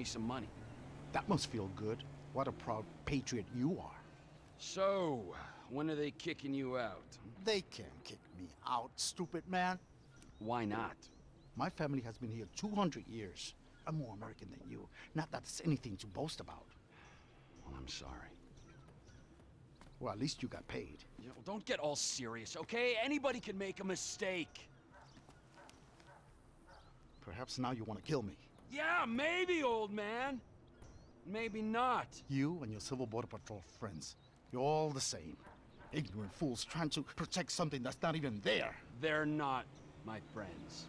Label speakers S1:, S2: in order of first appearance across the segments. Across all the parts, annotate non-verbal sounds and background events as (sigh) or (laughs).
S1: me some money.
S2: That must feel good. What a proud patriot you are.
S1: So, when are they kicking you out?
S2: They can't kick me out, stupid man.
S1: Why not?
S2: My family has been here 200 years. I'm more American than you. Not that it's anything to boast about.
S1: Well, I'm sorry.
S2: Well, at least you got paid.
S1: You know, don't get all serious, okay? Anybody can make a mistake.
S2: Perhaps now you want to kill me.
S1: Yeah, maybe, old man. Maybe not.
S2: You and your Civil Border Patrol friends. You're all the same. Ignorant fools trying to protect something that's not even there.
S1: They're not my friends.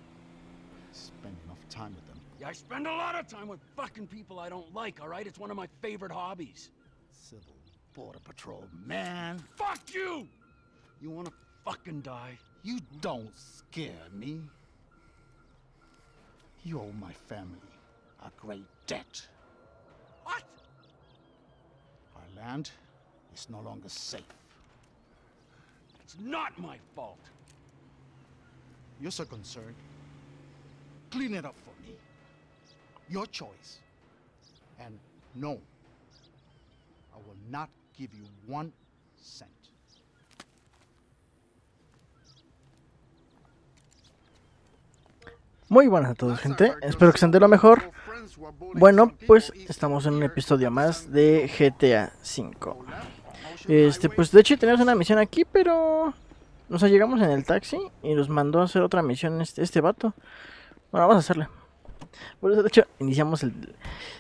S2: Spend enough time with them.
S1: Yeah, I spend a lot of time with fucking people I don't like, all right? It's one of my favorite hobbies.
S2: Civil Border Patrol, man.
S1: Fuck you! You wanna fucking die?
S2: You don't scare me. You owe my family a great debt.
S1: What?
S2: Our land is no longer safe.
S1: It's not my fault.
S2: You're so concerned. Clean it up for me. Your choice. And no, I will not give you one cent.
S3: Muy buenas a todos gente, espero que estén de lo mejor. Bueno, pues estamos en un episodio más de GTA V. Este, pues de hecho tenemos una misión aquí, pero... Sea, llegamos en el taxi y nos mandó a hacer otra misión este, este vato. Bueno, vamos a hacerle. Por eso, de hecho, iniciamos el,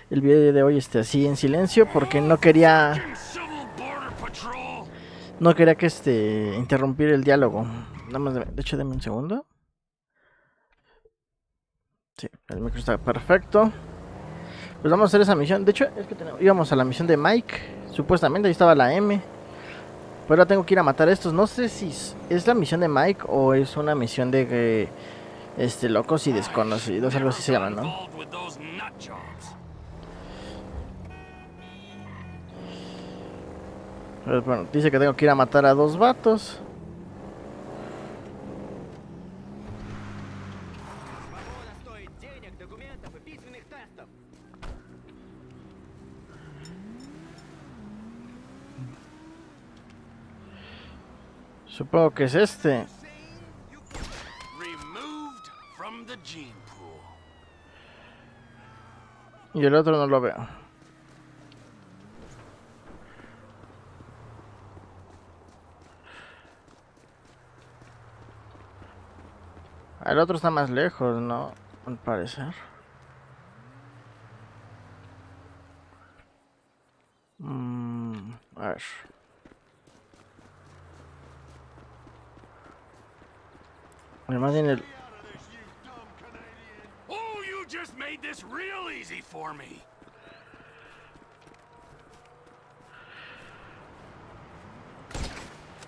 S3: el video de hoy este, así en silencio porque no quería... No quería que este interrumpir el diálogo. Nada más, de, de hecho, denme un segundo. Sí, el micro está perfecto. Pues vamos a hacer esa misión. De hecho, es que tenemos, íbamos a la misión de Mike. Supuestamente ahí estaba la M. Pero ahora tengo que ir a matar a estos. No sé si es la misión de Mike o es una misión de que este locos y desconocidos, algo así se llama, ¿no? Bueno, dice que tengo que ir a matar a dos vatos. Supongo que es este. Y el otro no lo veo. El otro está más lejos, ¿no? Al parecer. Mm, a ver. En el...
S1: Oh, you just made this real easy for me.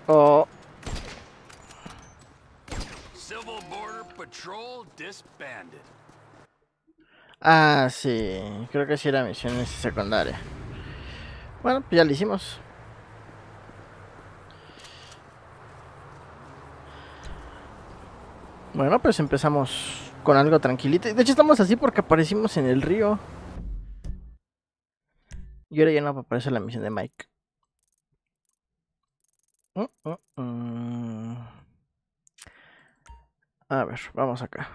S3: Oh,
S1: Civil Border Patrol disbanded.
S3: ah, sí. Creo que sí era misión esa secundaria. Bueno, pues ya lo hicimos. Bueno, pues empezamos con algo tranquilito. De hecho, estamos así porque aparecimos en el río. Y ahora ya no aparece la misión de Mike. Mm, mm, mm. A ver, vamos acá.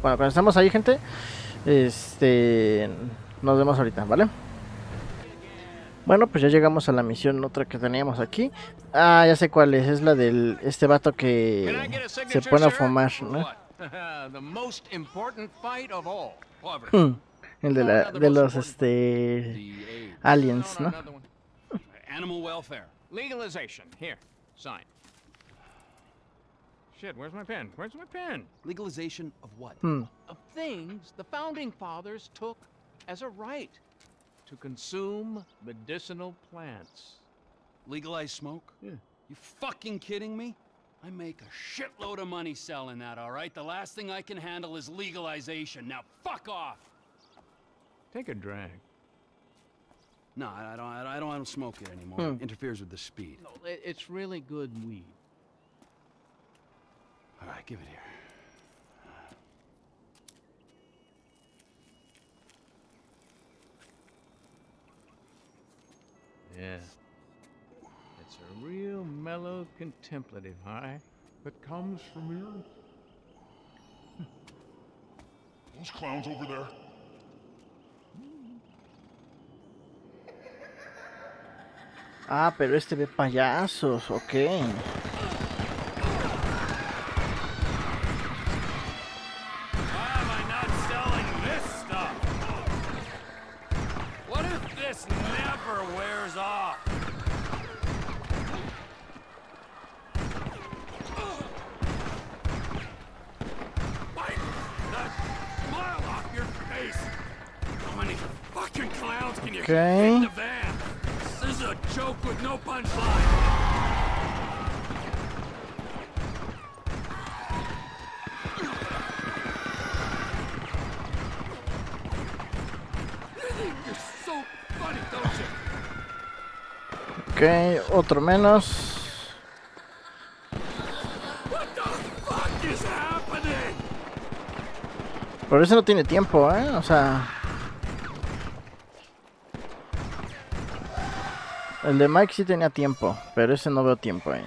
S3: Bueno, cuando estamos ahí, gente, este, nos vemos ahorita, ¿vale? Bueno, pues ya llegamos a la misión otra que teníamos aquí. Ah, ya sé cuál es. Es la del este vato que se pone a fumar, ¿no? (laughs) Hmm, El de, la, de los este aliens, ¿no?
S1: Animal welfare.
S4: Legalization. Here, sign. Shit, where's my pen? Where's my pen?
S1: Legalization of what?
S3: Hmm.
S4: Of things the founding fathers took as a right to consume medicinal plants.
S1: Legalize smoke?
S4: Yeah.
S1: You fucking kidding me? I make a shitload of money selling that, all right? The last thing I can handle is legalization. Now fuck off!
S4: Take a drag.
S1: No, I don't. I don't. I don't smoke it anymore.
S3: Hmm.
S1: It interferes with the speed.
S4: No, it's really good weed.
S1: All right, give it here.
S4: Yeah. It's a real mellow contemplative high.
S5: That comes from here? (laughs) Those clowns over there.
S3: Ah, pero este ve payasos, ok.
S1: You?
S3: Ok, otro menos. Pero ese no tiene tiempo, ¿eh? O sea... El de Mike sí tenía tiempo, pero ese no veo tiempo ahí.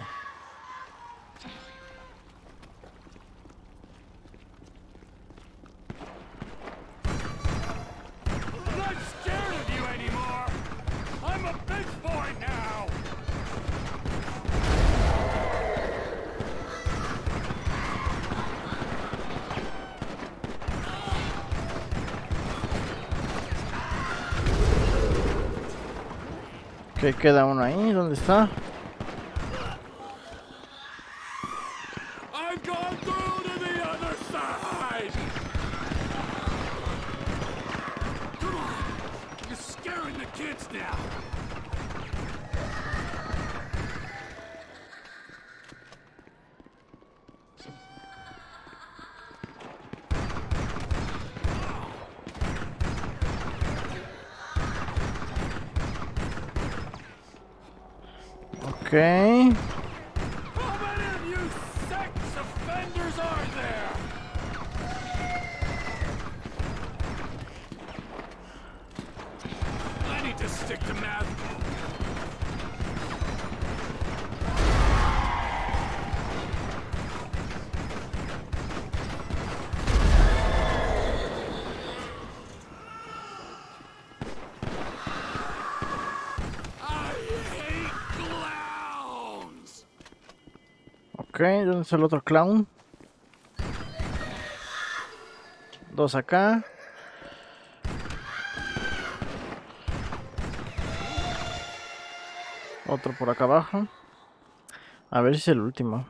S3: Ok, queda uno ahí, ¿dónde está? Ok. Ok, ¿dónde está el otro clown? Dos acá. Otro por acá abajo. A ver si es el último.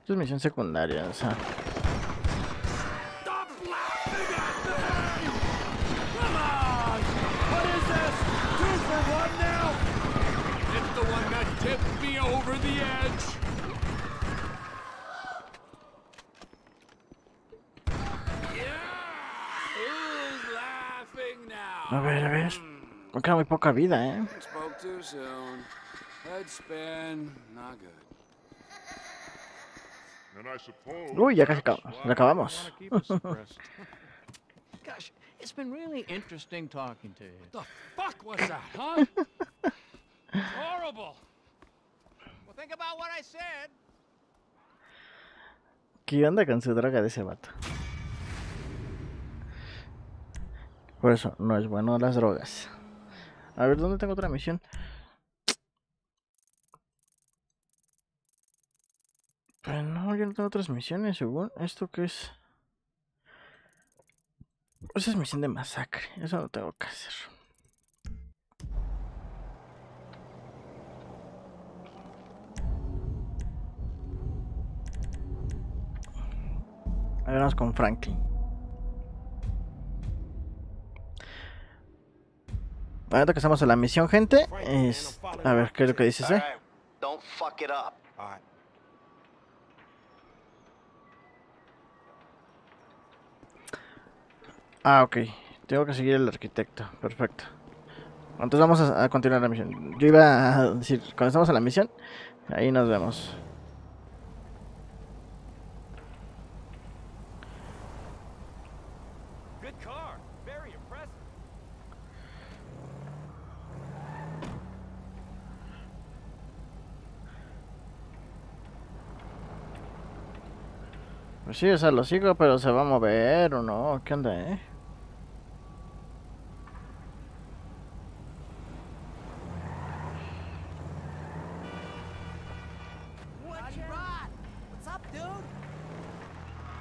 S3: Esto es misión secundaria, o sea. A ver, a ver. Me queda muy poca vida, eh. Uy, ya casi acabamos. Ya acabamos.
S4: Gosh, it's been really interesting talking to you.
S1: The fuck was that, huh? Horrible.
S4: Well, think about what I said.
S3: ¿Qué onda con su droga de ese vato? Por eso, no es bueno las drogas. A ver, ¿dónde tengo otra misión? Pero no, yo no tengo otras misiones, según. ¿Esto qué es? Esa es misión de masacre. Eso no tengo que hacer. A con Franklin. Ahorita que estamos en la misión, gente. Es... A ver, ¿qué es lo que dices, eh? Ah, ok. Tengo que seguir el arquitecto. Perfecto. Entonces vamos a, a continuar la misión. Yo iba a decir, cuando estamos en la misión, ahí nos vemos. Sí, o sea, lo sigo, pero se va a mover o no. ¿Qué onda, eh?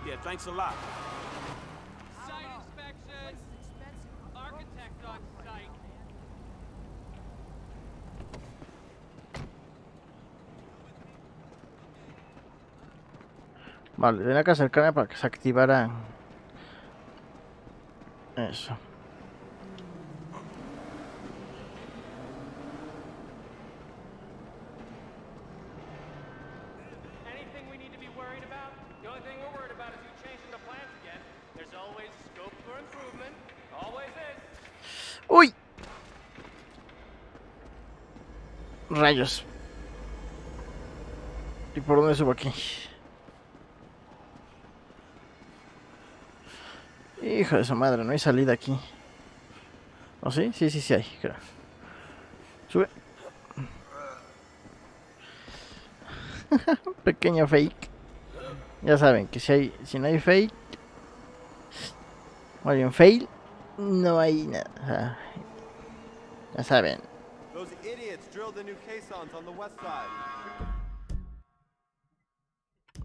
S6: Yeah, thanks a lot.
S1: Site inspection. Architect on site.
S3: Vale, tenía que acercarme para que se activara. Eso. ¡Uy! Rayos. ¿Y por dónde subo aquí? Hijo de su madre, no hay salida aquí. ¿O sí? Sí, sí, sí hay, creo. Sube. (laughs) Pequeño fake. Ya saben que si hay, si no hay fake, o hay un fail, no hay nada. Ya saben.
S7: Those idiots drilled the new caissons on the west side.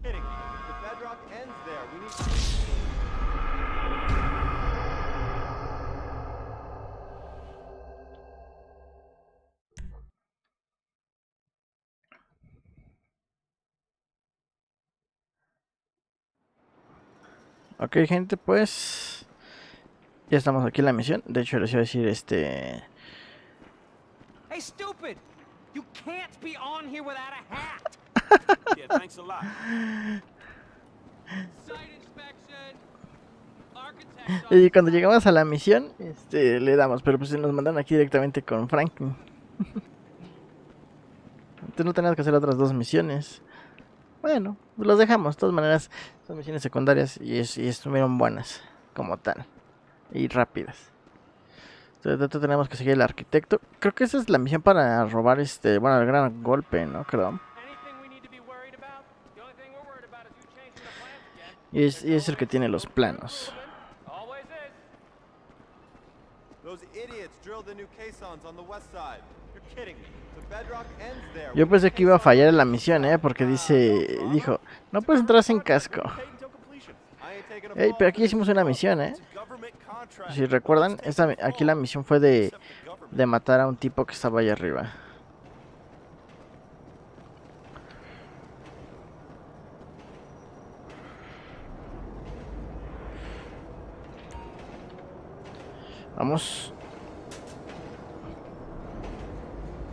S7: Bedrock ends there. We need.
S3: Ok, gente, pues. Ya estamos aquí en la misión. De hecho, les iba a decir este.
S1: Hey, stupid! You can't be on here without a hat. (laughs)
S6: Yeah, thanks a lot.
S3: Y cuando llegamos a la misión, este, le damos, pero pues nos mandan aquí directamente con Franklin. (laughs) Entonces no tenemos que hacer otras dos misiones. Bueno, los dejamos. De todas maneras, son misiones secundarias y, es- y estuvieron buenas, como tal. Y rápidas. Entonces, tenemos que seguir el arquitecto. Creo que esa es la misión para robar este, bueno, el gran golpe, ¿no? Creo.
S1: Anything we need to be worried about? The only thing we're worried about is you changing the plans again.
S3: Y es, y es el que tiene los planos.
S1: Always is.
S7: Those idiots drilled the new caissons on the west side. You're kidding me. The bedrock ends there.
S3: Yo pensé que iba a fallar en la misión, ¿eh? Porque dice, dijo, no puedes entrar sin casco.
S7: Paid until completion. I ain't taking a
S3: Ey, pero aquí hicimos una misión, ¿eh? Si recuerdan, esta, aquí la misión fue de, de matar a un tipo que estaba allá arriba. Vamos. La bella vista de la ciudad.
S5: Oh, look, it's the great RT.
S1: Study 'em and study 'em hard.
S5: I was gonna wipe my ass on him.
S1: That's the engineer's plan. Mine you treat like a religious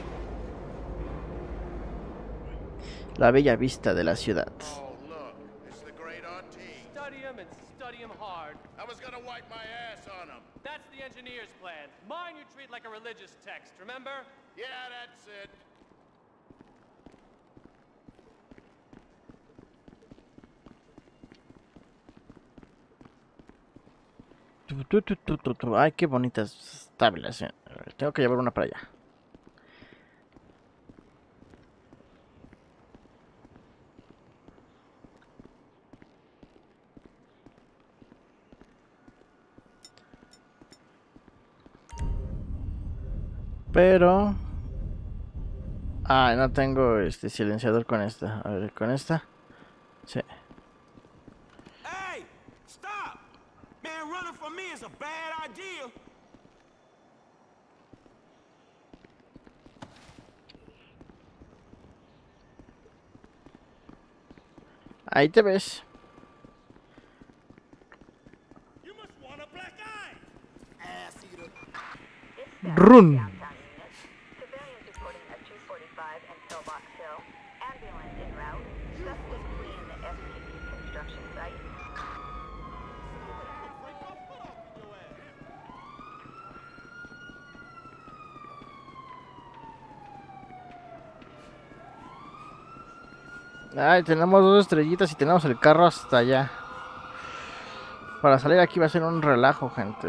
S1: text, remember?
S5: Yeah, that's it.
S3: Tu, tu, tu, tu, tu, tu. Ay, qué bonitas tablas. eh. Tengo que llevar una para allá. Pero... Ah, no tengo este silenciador con esta. A ver, con esta. Sí.
S6: Hey, stop! Man, running from me is a bad idea.
S3: Ahí te ves.
S6: You
S3: Ay, tenemos dos estrellitas y tenemos el carro hasta allá. Para salir aquí va a ser un relajo, gente.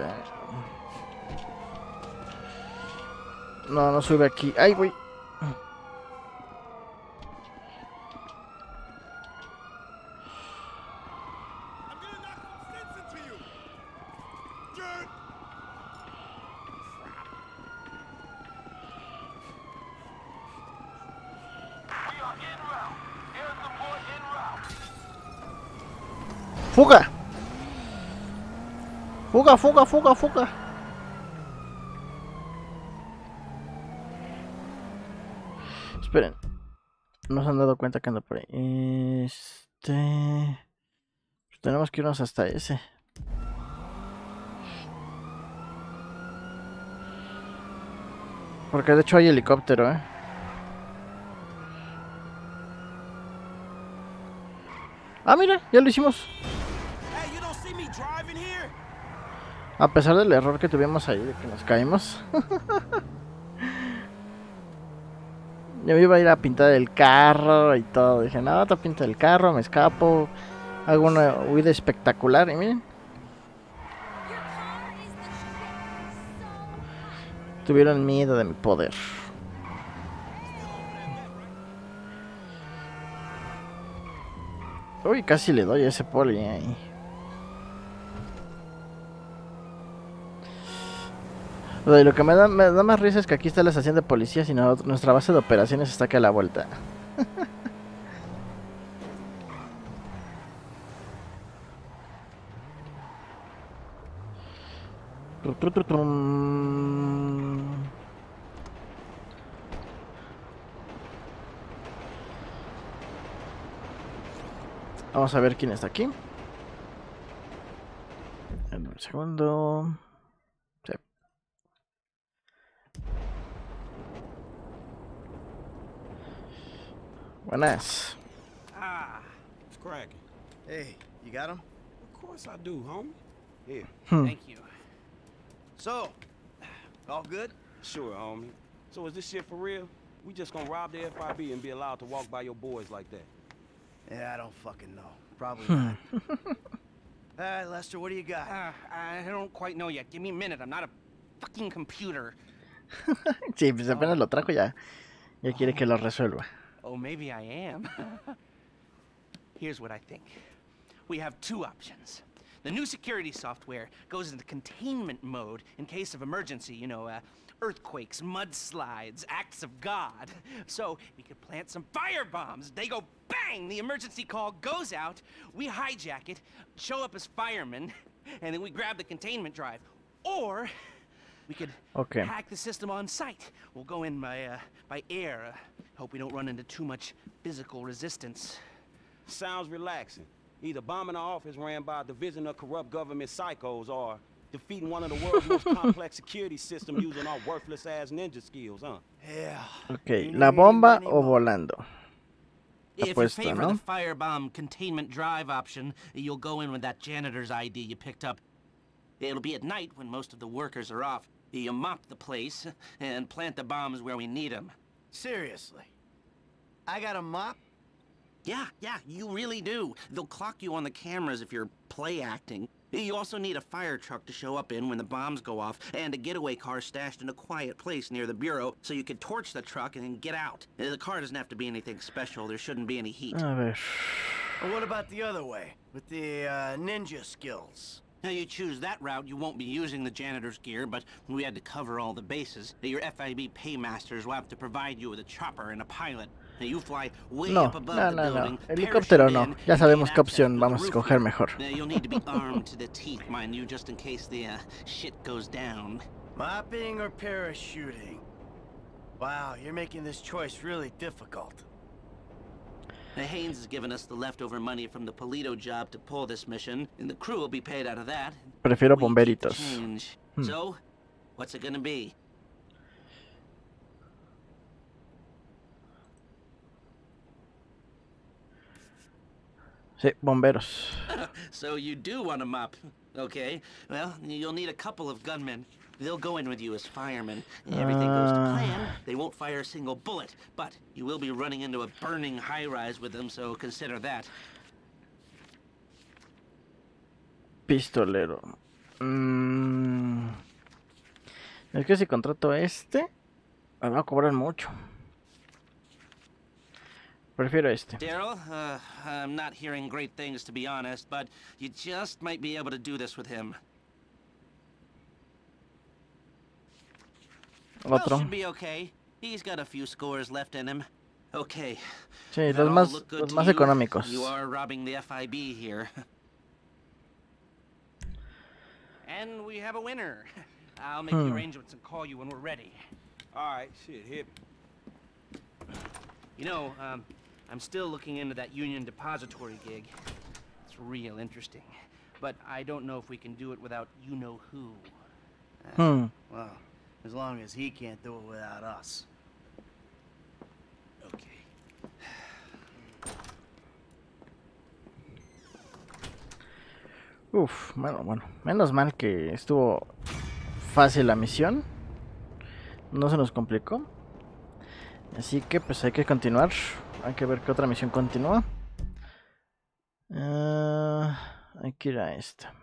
S3: No, no sube aquí. Ay, güey.
S5: Richard!
S3: ¡Fuga! ¡Fuga, fuga, fuga, fuga! Esperen. No se han dado cuenta que ando por ahí. Este... pues tenemos que irnos hasta ese. Porque de hecho hay helicóptero, ¿eh? Ah, mira, ya lo hicimos.
S6: Hey, you don't see me driving here?
S3: A pesar del error que tuvimos ahí, de que nos caímos. (laughs) Yo me iba a ir a pintar el carro y todo. Dije, no, te pinto el carro, me escapo. Hago una huida espectacular y miren. Tuvieron miedo de mi poder. Uy, casi le doy a ese poli ahí. Lo que me da, me da más risa es que aquí está la estación de policía, sino nuestra base de operaciones está aquí a la vuelta. Vamos a ver quién está aquí. En un segundo. Buenas.
S6: Ah, it's cracking.
S8: Hey, you got him?
S6: Of course I do, homie. Here.
S3: Hmm.
S8: Thank you. So, all good?
S6: Sure, homie. So is this shit for real? We just gonna rob the FIB and be allowed to walk by your boys like that?
S8: Yeah, I don't fucking know. Probably not. (laughs) All right, Lester, what do you got?
S9: Uh, I don't quite know yet. Give me a minute. I'm not a fucking computer. (laughs)
S3: Sí, pues apenas lo trajo ya. Ya quiere que lo resuelva.
S9: Oh, maybe I am. Here's what I think. We have two options. The new security software goes into containment mode in case of emergency, you know, uh, earthquakes, mudslides, acts of God. So we could plant some fire bombs. They go bang! The emergency call goes out. We hijack it, show up as firemen, and then we grab the containment drive. Or we could
S3: Okay.
S9: hack the system on site. We'll go in by, uh, by air. Uh, hope we don't run into too much physical resistance.
S6: Sounds relaxing. Either bombing an office ran by a division of corrupt government psychos or defeating one of the world's most (laughs) complex security systems using our worthless ass ninja skills, huh?
S8: Yeah.
S3: Ok, ¿la bomba o volando?
S9: If you
S3: Apuesta,
S9: favor
S3: ¿no?
S9: the firebomb containment drive option, you'll go in with that janitor's ID you picked up. It'll be at night when most of the workers are off. You mop the place and plant the bombs where we need them.
S8: Seriously. I got a mop?
S9: Yeah, yeah, you really do. They'll clock you on the cameras if you're play acting. You also need a fire truck to show up in when the bombs go off, and a getaway car stashed in a quiet place near the bureau so you can torch the truck and then get out. The car doesn't have to be anything special. There shouldn't be any heat.
S3: A ver.
S8: And what about the other way? With the uh, ninja skills?
S9: Now you choose that route, you won't be using the janitor's gear, but we had to cover all the bases. Your FIB paymasters will have to provide you with a chopper and a pilot. Now you fly way
S3: No,
S9: up above
S3: no,
S9: the
S3: no, no.
S9: building.
S3: Helicóptero no.
S9: in,
S3: Ya
S9: and
S3: sabemos
S9: gain
S3: qué
S9: access
S3: opción
S9: to the
S3: vamos a escoger mejor.
S9: Now you'll need to be armed to the teeth, mind you, just in case the uh, shit goes down.
S8: Mopping or parachuting? Wow, you're making this choice really difficult.
S9: Now, Haynes has given us the leftover money from the Polito job to pull this mission, and the crew will be paid out of that.
S3: Prefiero
S9: We keep the
S3: bomberitos. Hmm.
S9: So, what's it gonna be?
S3: Sí, bomberos. (laughs)
S9: So you do want to mop. Okay. Well, you'll need a couple of gunmen. They'll go in with you as firemen. Everything goes to plan. They won't fire a single bullet, but you will be running into a burning high-rise with them, so consider that.
S3: Pistolero. Mm, Es que si contrato a este, me va a cobrar mucho. Prefiero este.
S9: Daryl, uh, I'm not hearing great things to be honest, but you just might be able to do this with him. El
S3: otro.
S9: Well, should be okay. He's got a few scores left in him. Okay.
S3: Sí, los más, los más económicos.
S9: You are robbing the FIB here. (laughs) And we have a winner. I'll make
S3: hmm.
S9: the arrangements and call you when we're ready.
S6: All right, shit, hit.
S9: You know, um, I'm still looking into that Union Depository gig. It's real interesting. But I don't know if we can do it without you know who.
S3: Hmm.
S8: Well, as long as he can't do it without us.
S9: Okay.
S3: Uf, bueno, bueno. Menos mal que estuvo fácil la misión. No se nos complicó. Así que pues hay que continuar. Hay que ver qué otra misión continúa. Ah, hay que ir a esta.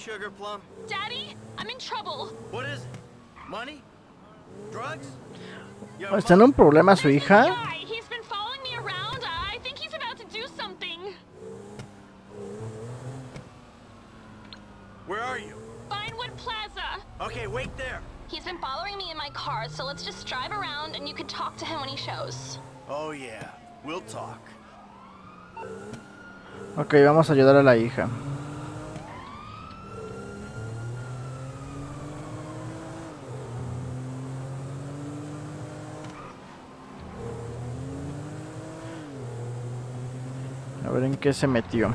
S8: Sugar Plum.
S10: Daddy, I'm in trouble.
S8: What is it? Money? Drugs? Your
S3: ¿Está en un problema su hija?
S10: Guy, he's been following me around. I think he's about to do something.
S8: Where are you?
S10: Vinewood Plaza.
S8: Okay, wait there.
S10: He's been following me in my car, so let's just drive around and you can talk to him when he shows.
S8: Oh, yeah. We'll talk.
S3: Ok, vamos a ayudar a la hija. A ver en qué se metió.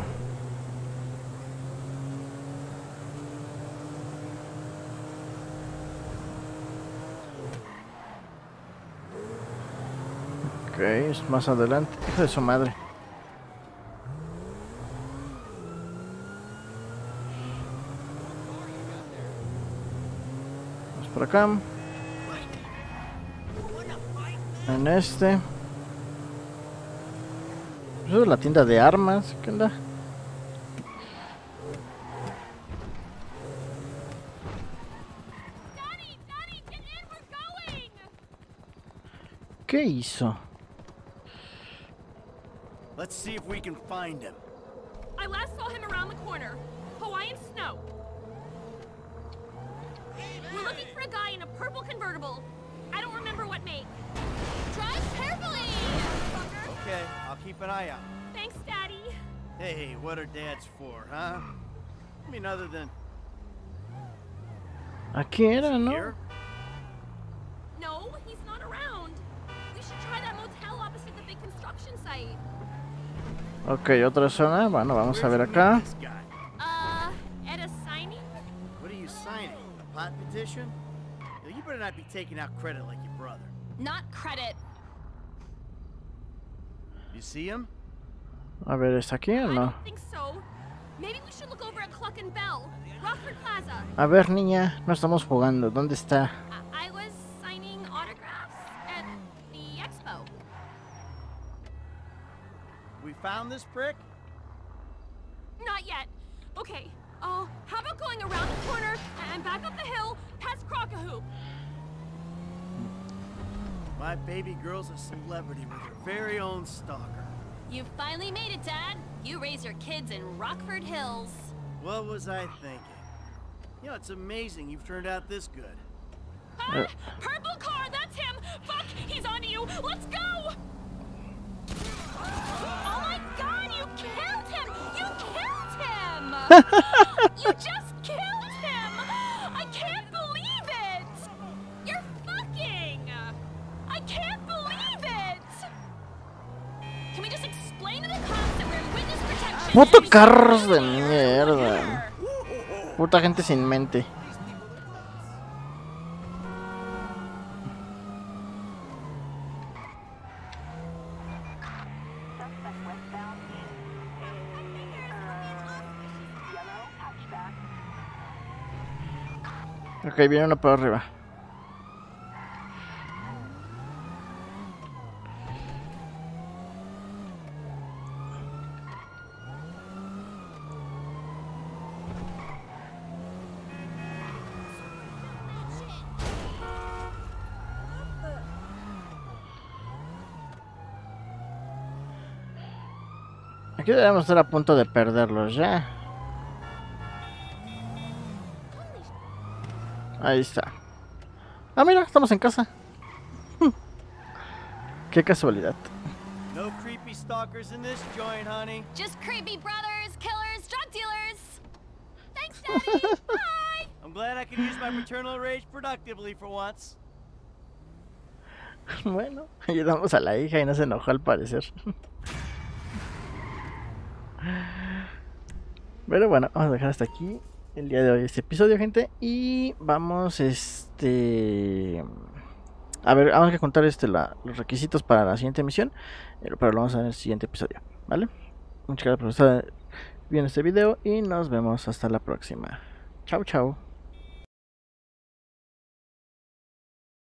S3: Ok, es más adelante. Hijo de su madre. Vamos por acá. En este. Eso es la tienda de armas. ¿Qué onda? ¿Qué hizo?
S8: Let's see if we can find him.
S10: I last saw him around the corner.
S8: Keep an eye out.
S10: Thanks, Daddy.
S8: Hey, what are dads for, huh? I mean, other than
S3: Aquí era, ¿no?
S8: here.
S10: No, he's not around. We should try that motel opposite the big construction site.
S3: Ok, otra zona. Bueno, vamos a ver
S8: you
S3: acá.
S8: meet this guy?
S10: Uh, at a signing?
S8: What are you signing? A pot petition? You better not be taking out credit like your brother.
S10: Not credit.
S8: You see him?
S3: A ver, ¿está aquí o
S10: I
S3: no?
S10: don't think so. Maybe we should look over at Cluck and Bell, Rockford Plaza.
S3: A ver, niña, no estamos jugando. ¿Dónde está?
S10: I, I was signing autographs at the expo.
S8: We found this prick?
S10: Not yet. Okay. Oh, how about going around the corner and back up the hill past Crockahoop?
S8: My baby girl's a celebrity with her very own stalker.
S10: You finally made it, Dad. You raise your kids in Rockford Hills.
S8: What was I thinking? You know, it's amazing you've turned out this good.
S10: Ah, purple car, that's him! Fuck, he's on to you! Let's go! Oh my god, you killed him! You killed him! (laughs) you just
S3: Puto carros de mierda. Puta gente sin mente. Ok, viene uno por arriba. Aquí debemos estar a punto de perderlos ya. Ahí está. Ah, mira, estamos en casa. Qué casualidad.
S8: No creepy stalkers in this joint, honey.
S10: Just creepy brothers, killers, drug dealers. Thanks, (laughs) Daddy. Bye.
S8: I'm glad I can use my paternal rage productively for once.
S3: Bueno, (laughs) ayudamos a la hija y no se enojó al parecer. (laughs) Pero bueno, vamos a dejar hasta aquí el día de hoy este episodio, gente. Y vamos, este... A ver, vamos a contar este, los requisitos para la siguiente misión. eh, Pero lo vamos a ver en el siguiente episodio, ¿vale? Muchas gracias por estar viendo este video y nos vemos hasta la próxima. Chao, chao.